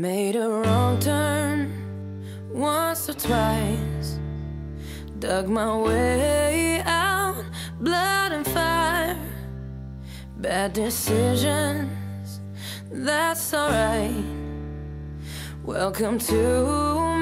Made a wrong turn once or twice. Dug my way out, blood and fire. Bad decisions, that's alright. Welcome to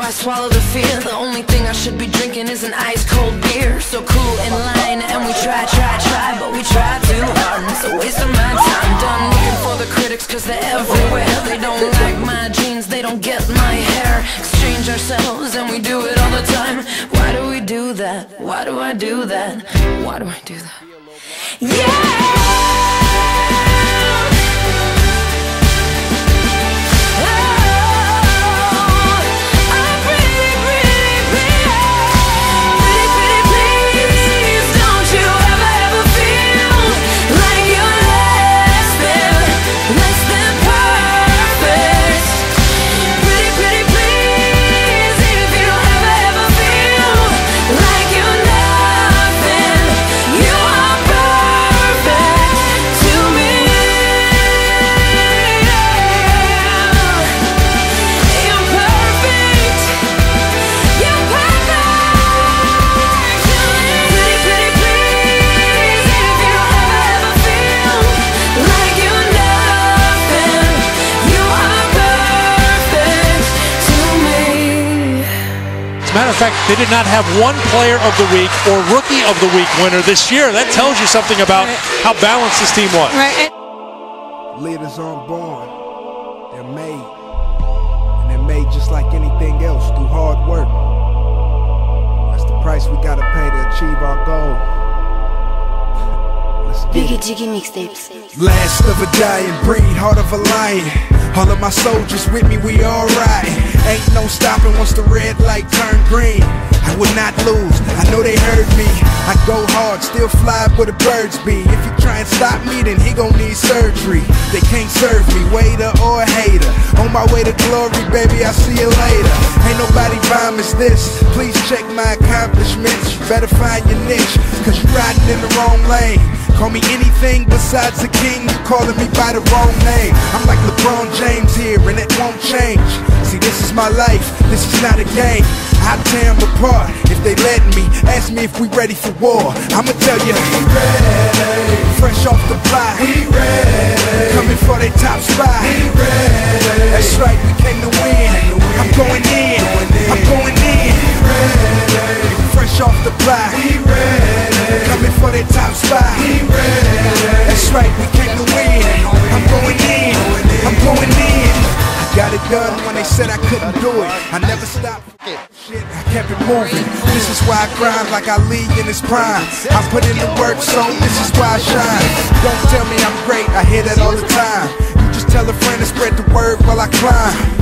I swallow the fear. The only thing I should be drinking is an ice cold beer. So cool in line, and we try, try, try, but we try too hard. and It's a waste of my time. Done looking for the critics, cause they're everywhere. They don't like my jeans, they don't get my hair. Exchange ourselves, and we do it all the time. Why do we do that? Why do I do that? Why do I do that? Yeah! As a matter of fact, they did not have one player of the week or rookie of the week winner this year. That tells you something about how balanced this team was. Right. Leaders aren't born, they're made. And they're made just like anything else through hard work. Jiggy mixtapes. Last of a dying breed, heart of a lion. All of my soldiers with me, we alright. Ain't no stopping once the red light turn green. I would not lose, I know they heard me. I go hard, still fly where the birds be. If you try and stop me, then he gon' need surgery. They can't serve me, waiter or hater. On my way to glory, baby, I'll see you later. Ain't nobody promised this. Please check my accomplishments. You better find your niche, cause you riding in the wrong lane. Call me anything besides a king, You're calling me by the wrong name. I'm like LeBron James here, and it won't change. See, this is my life, this is not a game. I tear 'em apart if they let me. Ask me if we ready for war. I'ma tell you, we ready. Fresh off the block, we ready. Coming for their top spot, we ready. That's right, we came to win. I'm going in, I'm going in. Fresh off the block, we ready. Coming for their top spot, we ready. That's right, we came to win. I'm going in, I'm going in. I got it done when they said I couldn't do it. I never stopped. Shit. I kept it moving. This is why I grind like I lead in his prime. I put in the work, so this is why I shine. Don't tell me I'm great, I hear that all the time. You just tell a friend to spread the word while I climb.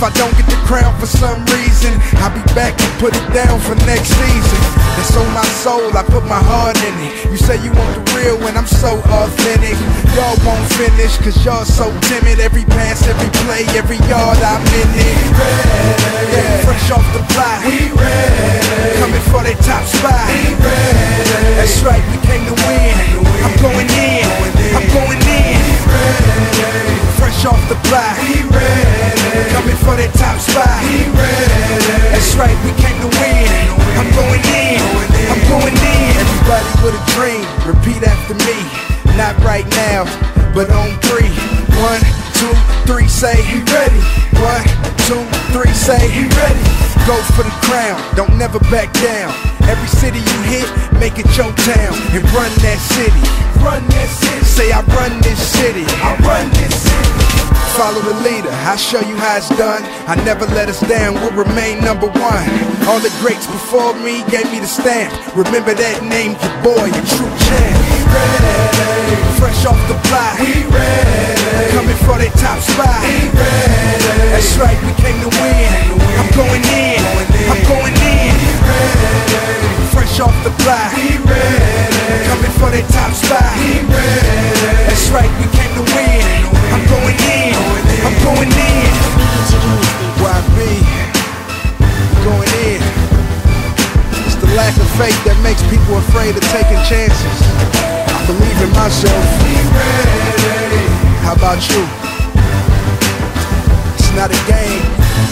If I don't get the crown for some reason, I'll be back and put it down for next season. That's on my soul, I put my heart in it. You say you want the real when I'm so authentic. Y'all won't finish, cause y'all so timid. Every pass, every play, every yard I'm in it. Yeah, fresh off the block. We ready. Coming for that top spot. We ready. That's right, we came to win. But on three. One, two, three, say we ready. One, two, three, say we ready. Go for the crown, don't never back down. Every city you hit, make it your town and run that city. Run that city. Say I run this city. I run this city. Follow the leader, I'll show you how it's done. I never let us down, we'll remain number one. All the greats before me gave me the stamp. Remember that name, your boy, a true champ. We ready. Fresh off the block. We ready. Coming for that top spot. We ready. That's right, we came to win. I'm going in. I'm going in. Fresh off the block. We ready. Coming for that top spot. We ready. That's right, we came to win. I'm going in. I'm going in. YB. Going in. It's the lack of faith that makes people afraid of taking chances. In myself. How about you? It's not a game.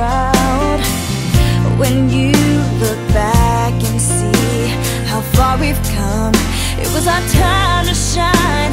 Proud when you look back and see how far we've come. It was our time to shine,